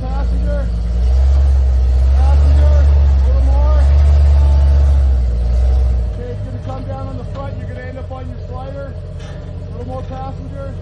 passenger. Passenger, a little more. Okay, it's going to come down on the front. You're going to end up on your slider. A little more passenger.